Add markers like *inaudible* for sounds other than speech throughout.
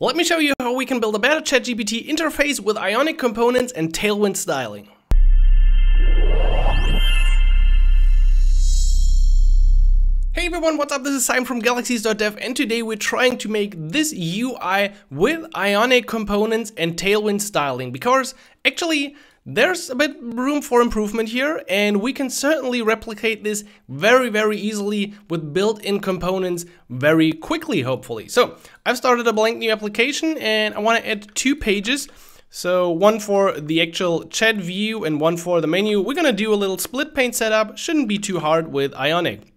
Let me show you how we can build a better ChatGPT interface with Ionic components and Tailwind styling. Hey everyone, what's up? This is Simon from Galaxies.dev and today we're trying to make this UI with Ionic components and Tailwind styling because actually there's a bit room for improvement here and we can certainly replicate this very very easily with built-in components very quickly hopefully. So I've started a blank new application and I want to add two pages. So one for the actual chat view and one for the menu. We're gonna do a little split pane setup, shouldn't be too hard with Ionic.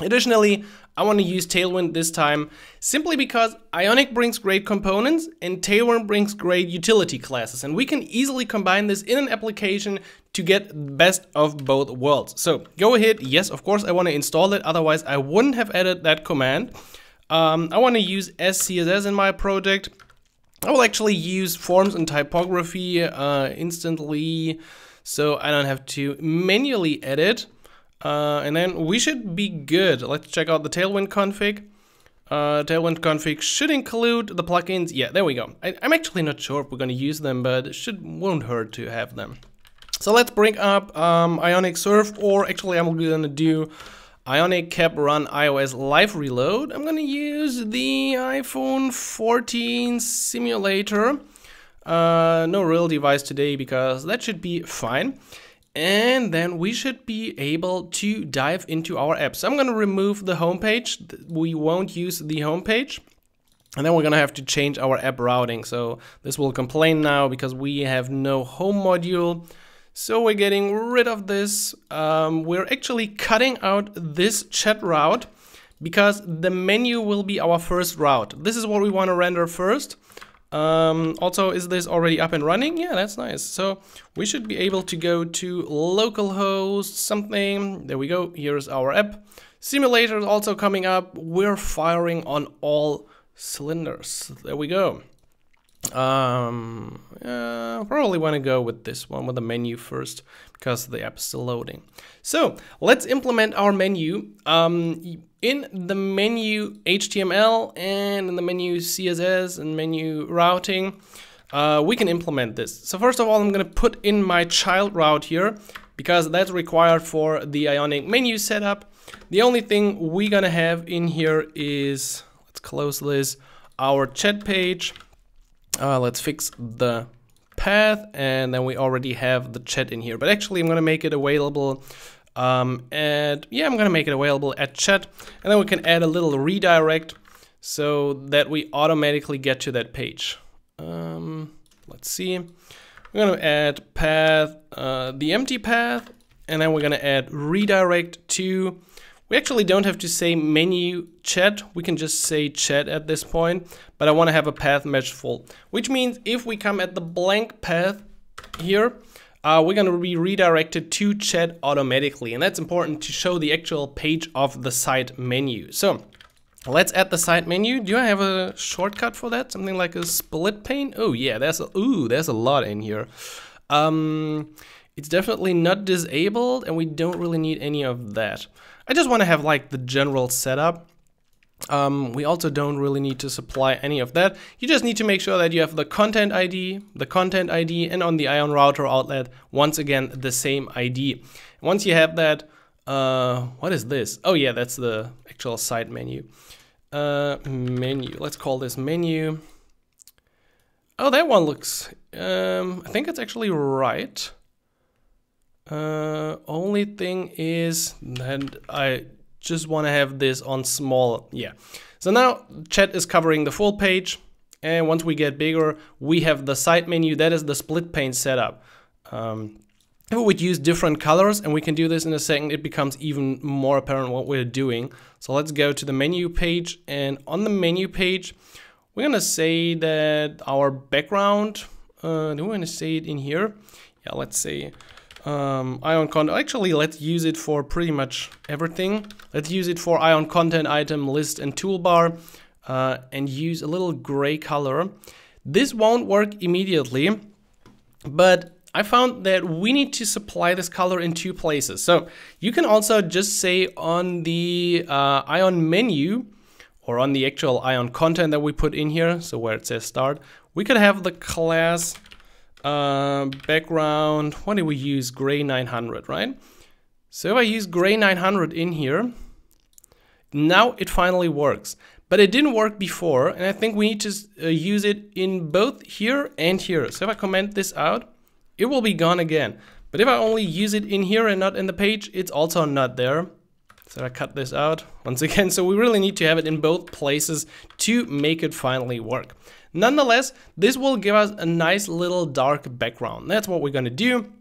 Additionally, I want to use Tailwind this time simply because Ionic brings great components and Tailwind brings great utility classes and we can easily combine this in an application to get the best of both worlds. So go ahead, yes of course I want to install it otherwise I wouldn't have added that command. Um, I want to use SCSS in my project. I will actually use forms and typography uh, instantly so I don't have to manually edit. Uh, and then we should be good. Let's check out the Tailwind config. Uh, Tailwind config should include the plugins. Yeah, there we go. I, am actually not sure if we're going to use them, but it should won't hurt to have them. So let's bring up um, Ionic Serve, or actually I'm going to do Ionic Cap Run iOS Live Reload. I'm going to use the iPhone 14 simulator. Uh, no real device today because that should be fine and then we should be able to dive into our app. So I'm going to remove the homepage. We won't use the homepage. And then we're going to have to change our app routing. So this will complain now because we have no home module. So we're getting rid of this. Um, we're actually cutting out this chat route because the menu will be our first route. This is what we want to render first. Um, also, is this already up and running? Yeah, that's nice. So we should be able to go to localhost something. There we go. Here's our app. Simulator is also coming up. We're firing on all cylinders. There we go. Um, uh, probably want to go with this one with the menu first because the app is still loading. So let's implement our menu. Um, in the menu HTML and in the menu CSS and menu routing, uh, we can implement this. So first of all, I'm going to put in my child route here because that's required for the Ionic menu setup. The only thing we're going to have in here is, let's close this, our chat page uh, let's fix the path and then we already have the chat in here. But actually I'm gonna make it available um, and yeah, I'm gonna make it available at chat and then we can add a little redirect so that we automatically get to that page. Um, let's see. We're gonna add path, uh, the empty path, and then we're gonna add redirect to we actually don't have to say menu chat, we can just say chat at this point, but I want to have a path match full, which means if we come at the blank path here, uh, we're going to be redirected to chat automatically, and that's important to show the actual page of the side menu. So let's add the side menu. Do I have a shortcut for that? Something like a split pane? Oh yeah, there's a, ooh, there's a lot in here. Um, it's definitely not disabled, and we don't really need any of that. I just want to have like the general setup. Um, we also don't really need to supply any of that. You just need to make sure that you have the content ID, the content ID, and on the Ion router outlet, once again, the same ID. Once you have that, uh, what is this? Oh yeah, that's the actual side menu. Uh, menu, let's call this menu. Oh, that one looks, um, I think it's actually right. Uh, only thing is that I just want to have this on small. Yeah. So now chat is covering the full page. And once we get bigger, we have the side menu. That is the split pane setup. Um, if we would use different colors, and we can do this in a second, it becomes even more apparent what we're doing. So let's go to the menu page. And on the menu page, we're going to say that our background, uh, do we want to say it in here? Yeah, let's say um, ion content. Actually, let's use it for pretty much everything. Let's use it for ion content item list and toolbar uh, and use a little gray color. This won't work immediately, but I found that we need to supply this color in two places. So you can also just say on the uh, ion menu or on the actual ion content that we put in here, so where it says start, we could have the class uh, background, what do we use? Gray 900, right? So if I use Gray 900 in here, now it finally works. But it didn't work before, and I think we need to uh, use it in both here and here. So if I comment this out, it will be gone again. But if I only use it in here and not in the page, it's also not there. So I cut this out once *laughs* again. So we really need to have it in both places to make it finally work. Nonetheless, this will give us a nice little dark background. That's what we're gonna do.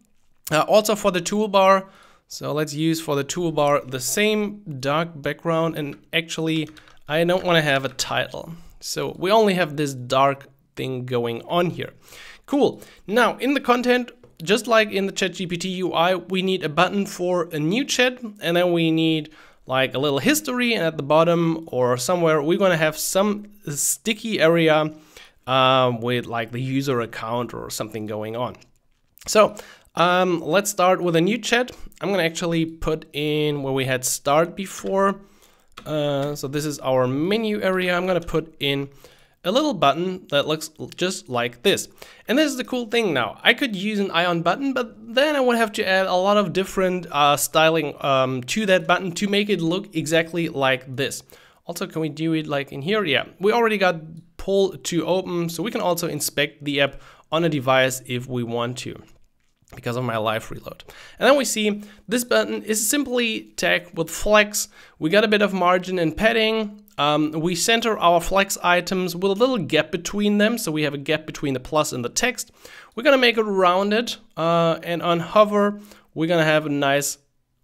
Uh, also for the toolbar, so let's use for the toolbar the same dark background and actually I don't want to have a title. So we only have this dark thing going on here. Cool. Now in the content, just like in the ChatGPT UI, we need a button for a new chat and then we need like a little history and at the bottom or somewhere we're to have some sticky area um, with like the user account or something going on. So um, let's start with a new chat. I'm gonna actually put in where we had start before. Uh, so this is our menu area. I'm gonna put in a little button that looks just like this. And this is the cool thing now. I could use an ion button, but then I would have to add a lot of different uh, styling um, to that button to make it look exactly like this. Also, can we do it like in here? Yeah, we already got pull to open, so we can also inspect the app on a device if we want to because of my live reload. And then we see this button is simply tagged with flex. We got a bit of margin and padding. Um, we center our flex items with a little gap between them. So we have a gap between the plus and the text. We're gonna make it rounded. Uh, and on hover, we're gonna have a nice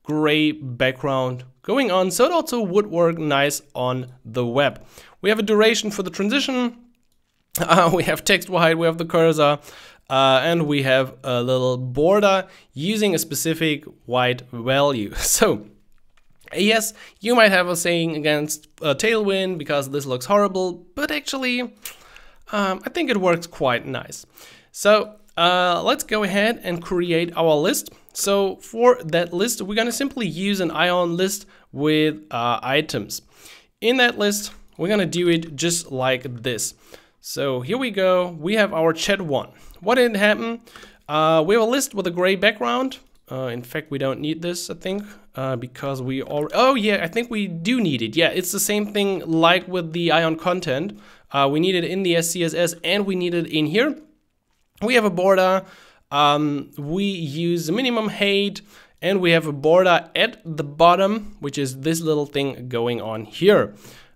gray background going on. So it also would work nice on the web. We have a duration for the transition. *laughs* Uh, we have text white, we have the cursor. Uh, and we have a little border using a specific white value. *laughs* So yes, you might have a saying against uh, Tailwind because this looks horrible, but actually um, I think it works quite nice. So uh, let's go ahead and create our list. So for that list, we're gonna simply use an ion list with uh, items. In that list, we're gonna do it just like this. So here we go, we have our chat one. What did happen? Uh, we have a list with a gray background. Uh, in fact, we don't need this, I think, uh, because we all. Oh yeah, I think we do need it. Yeah, it's the same thing like with the ion content. Uh, we need it in the SCSS and we need it in here. We have a border. Um, we use minimum height and we have a border at the bottom, which is this little thing going on here.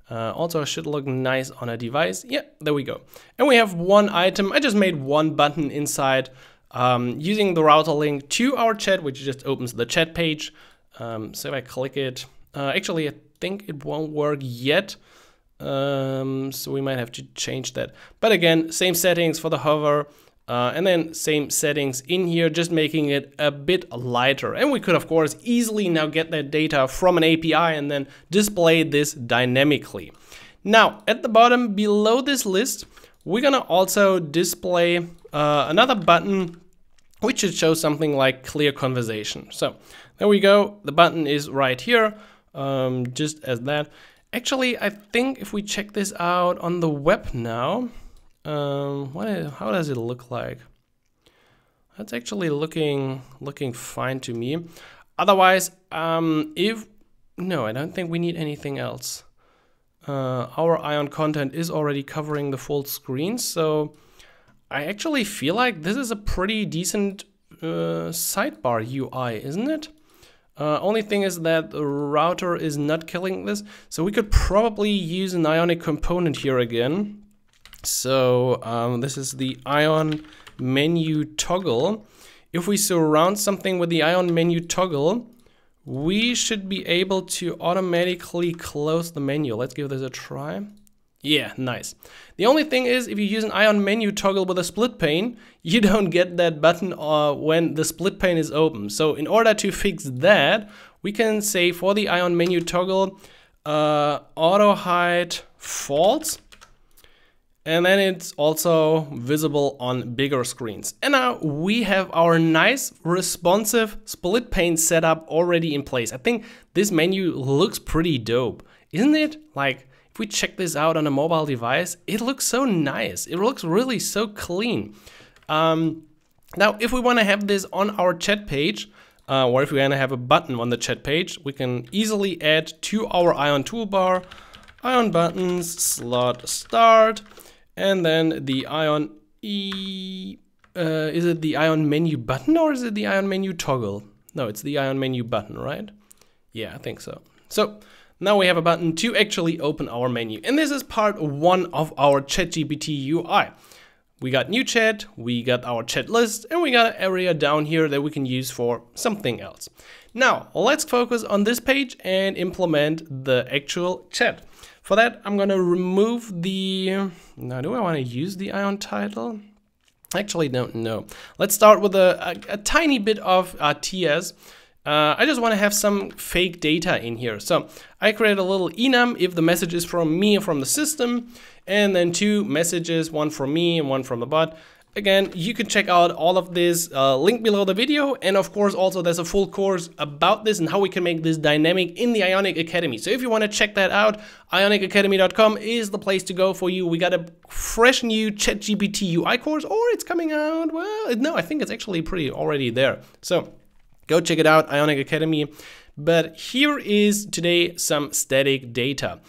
Uh, also should look nice on a device. Yeah, there we go. And we have one item. I just made one button inside um, using the router link to our chat, which just opens the chat page. Um, so if I click it, uh, actually I think it won't work yet. Um, so we might have to change that. But again, same settings for the hover. Uh, and then same settings in here, just making it a bit lighter. And we could, of course, easily now get that data from an API and then display this dynamically. Now, at the bottom below this list, we're gonna also display uh, another button which should show something like clear conversation. So there we go. The button is right here, um, just as that. Actually, I think if we check this out on the web now, um, how does it look like? That's actually looking looking fine to me. Otherwise, um, if no, I don't think we need anything else. Uh, our ion content is already covering the full screen, so I actually feel like this is a pretty decent uh, sidebar UI, isn't it? Uh, only thing is that the router is not killing this, so we could probably use an ionic component here again. So um, this is the ion menu toggle. If we surround something with the ion menu toggle, we should be able to automatically close the menu. Let's give this a try. Yeah, nice. The only thing is, if you use an ion menu toggle with a split pane, you don't get that button uh, when the split pane is open. So in order to fix that, we can say for the ion menu toggle, uh, auto hide false and then it's also visible on bigger screens. And now we have our nice responsive split pane setup already in place. I think this menu looks pretty dope, isn't it? Like if we check this out on a mobile device, it looks so nice. It looks really so clean. Um, now, if we want to have this on our chat page, uh, or if we want to have a button on the chat page, we can easily add to our Ion toolbar, Ion buttons, slot start, and then the Ion E, uh, is it the Ion menu button or is it the Ion menu toggle? No, it's the Ion menu button, right? Yeah, I think so. So now we have a button to actually open our menu. And this is part one of our ChatGPT UI. We got new chat, we got our chat list, and we got an area down here that we can use for something else. Now, let's focus on this page and implement the actual chat. For that, I'm gonna remove the, now do I wanna use the ion title? Actually don't know. Let's start with a, a, a tiny bit of uh, TS. Uh, I just want to have some fake data in here. So I create a little enum if the message is from me or from the system, and then two messages, one from me and one from the bot. Again, you can check out all of this uh, link below the video. And of course, also there's a full course about this and how we can make this dynamic in the Ionic Academy. So if you want to check that out, ionicacademy.com is the place to go for you. We got a fresh new ChatGPT UI course, or it's coming out. Well, no, I think it's actually pretty already there. So Go check it out, Ionic Academy. But here is today some static data.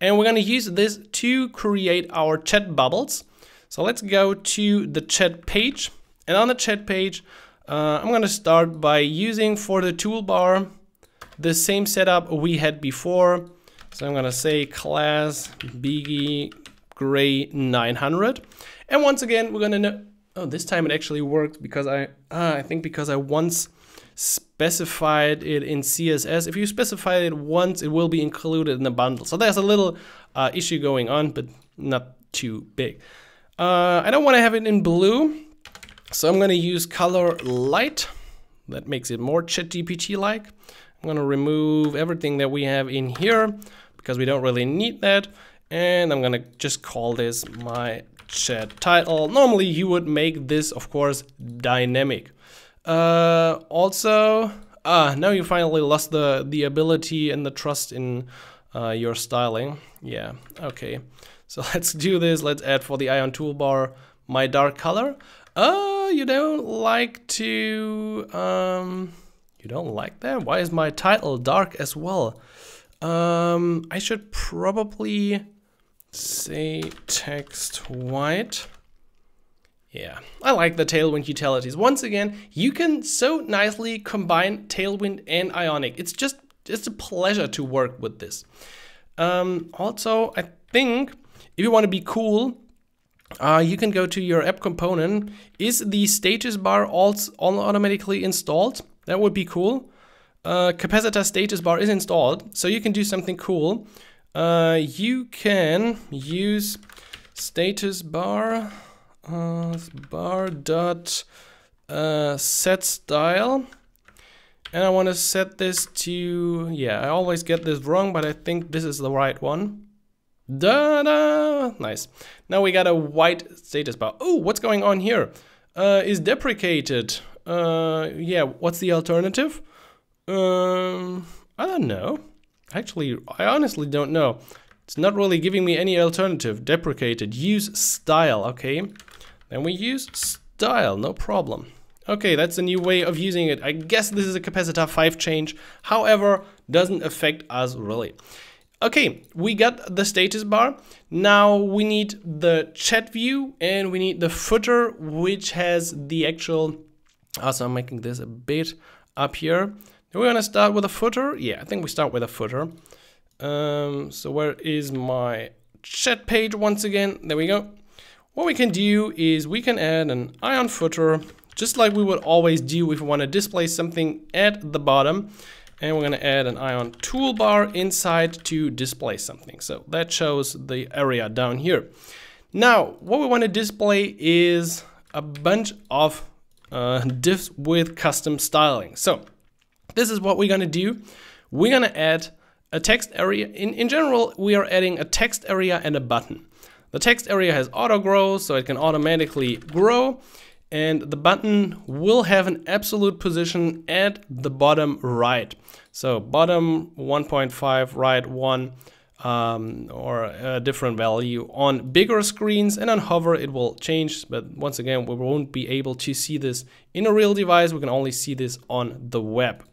And we're going to use this to create our chat bubbles. So let's go to the chat page. And on the chat page, uh, I'm going to start by using for the toolbar the same setup we had before. So I'm going to say class biggie gray 900. And once again, we're going to know, oh, this time it actually worked because I, uh, I think because I once specified it in CSS. If you specify it once, it will be included in the bundle. So there's a little uh, issue going on, but not too big. Uh, I don't want to have it in blue, so I'm going to use color light. That makes it more ChatGPT-like. I'm going to remove everything that we have in here because we don't really need that. And I'm going to just call this my chat title. Normally you would make this, of course, dynamic. Uh, also, ah, now you finally lost the, the ability and the trust in uh, your styling. Yeah, okay. So *laughs* let's do this. Let's add for the Ion toolbar my dark color. Oh, you don't like to... Um, you don't like that? Why is my title dark as well? Um, I should probably say text white. Yeah, I like the Tailwind utilities. Once again, you can so nicely combine Tailwind and Ionic. It's just it's a pleasure to work with this. Um, also, I think if you want to be cool, uh, you can go to your app component. Is the status bar all automatically installed? That would be cool. Uh, capacitor status bar is installed, so you can do something cool. Uh, you can use status bar uh, bar dot uh, set style and I want to set this to yeah I always get this wrong but I think this is the right one da da nice. Now we got a white status bar. Oh what's going on here? Uh, is deprecated. Uh, yeah what's the alternative? Um I don't know. Actually I honestly don't know. It's not really giving me any alternative. Deprecated. Use style okay. And we use style, no problem. Okay, that's a new way of using it. I guess this is a capacitor 5 change, however, doesn't affect us really. Okay, we got the status bar. Now we need the chat view and we need the footer, which has the actual, also I'm making this a bit up here. We're gonna start with a footer. Yeah, I think we start with a footer. Um, so where is my chat page once again? There we go. What we can do is we can add an ion footer, just like we would always do if we want to display something at the bottom. And we're going to add an ion toolbar inside to display something. So that shows the area down here. Now, what we want to display is a bunch of uh, divs with custom styling. So this is what we're going to do. We're going to add a text area. In, in general, we are adding a text area and a button. The text area has auto grow, so it can automatically grow. And the button will have an absolute position at the bottom right. So bottom 1.5, right 1. um, or a different value on bigger screens and on hover it will change but once again we won't be able to see this in a real device we can only see this on the web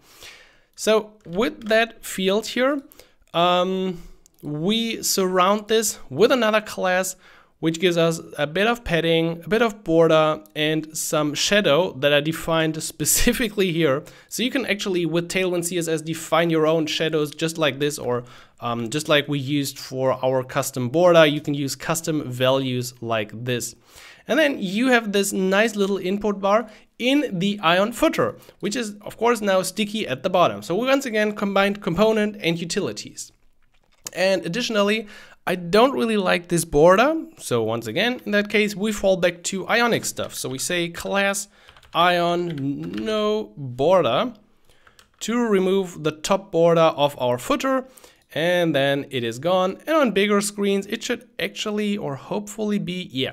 so with that field here um, we surround this with another class which gives us a bit of padding, a bit of border, and some shadow that are defined *laughs* specifically here. So you can actually, with Tailwind CSS, define your own shadows just like this, or um, just like we used for our custom border, you can use custom values like this. And then you have this nice little input bar in the ion footer, which is of course now sticky at the bottom. So we once again combined component and utilities. And additionally, I don't really like this border. So once again, in that case, we fall back to ionic stuff. So we say class ion no border to remove the top border of our footer and then it is gone. And on bigger screens, it should actually or hopefully be, yeah.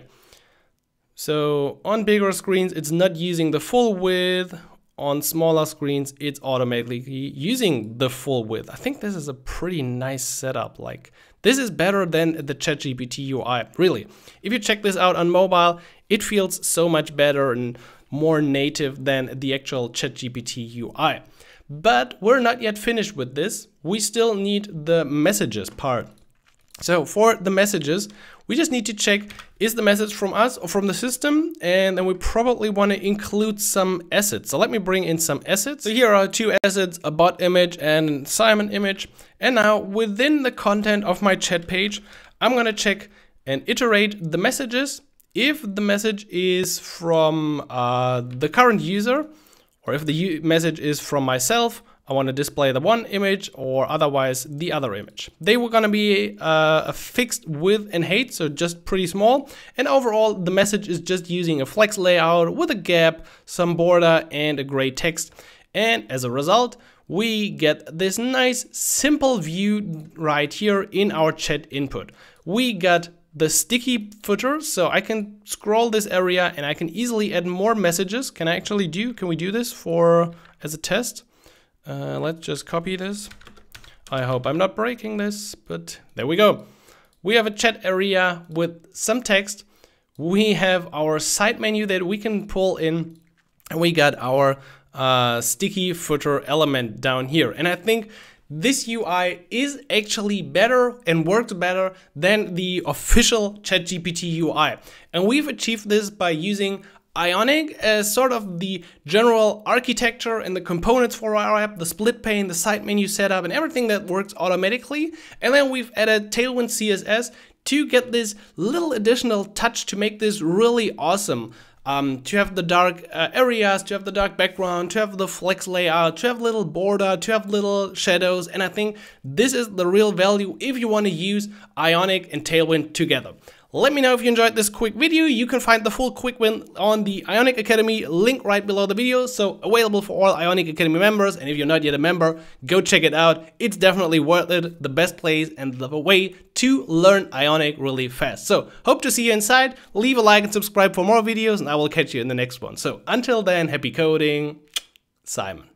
So on bigger screens, it's not using the full width. On smaller screens, it's automatically using the full width. I think this is a pretty nice setup. Like this is better than the ChatGPT UI, really. If you check this out on mobile, it feels so much better and more native than the actual ChatGPT UI. But we're not yet finished with this. We still need the messages part. So for the messages, we just need to check is the message from us or from the system and then we probably want to include some assets. So let me bring in some assets. So here are two assets, a bot image and Simon image. And now within the content of my chat page, I'm going to check and iterate the messages if the message is from uh, the current user or if the message is from myself I want to display the one image or otherwise the other image. They were going to be uh, a fixed width and height, so just pretty small. And overall, the message is just using a flex layout with a gap, some border and a gray text. And as a result, we get this nice simple view right here in our chat input. We got the sticky footer, so I can scroll this area and I can easily add more messages. Can I actually do, can we do this for as a test? Uh, let's just copy this. I hope I'm not breaking this, but there we go. We have a chat area with some text. We have our side menu that we can pull in. And we got our uh, sticky footer element down here. And I think this UI is actually better and works better than the official ChatGPT UI. And we've achieved this by using Ionic as sort of the general architecture and the components for our app, the split pane, the side menu setup, and everything that works automatically. And then we've added Tailwind CSS to get this little additional touch to make this really awesome. Um, to have the dark uh, areas, to have the dark background, to have the flex layout, to have little border, to have little shadows. And I think this is the real value if you want to use Ionic and Tailwind together. Let me know if you enjoyed this quick video. You can find the full quick win on the Ionic Academy link right below the video. So available for all Ionic Academy members. And if you're not yet a member, go check it out. It's definitely worth it. The best place and the way to learn Ionic really fast. So hope to see you inside. Leave a like and subscribe for more videos and I will catch you in the next one. So until then, happy coding, Simon.